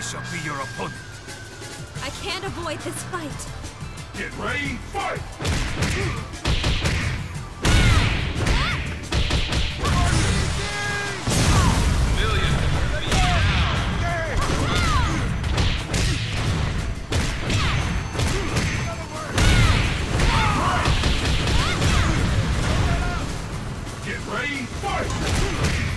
I shall be your opponent. I can't avoid this fight. Get ready, fight! Ready, fight!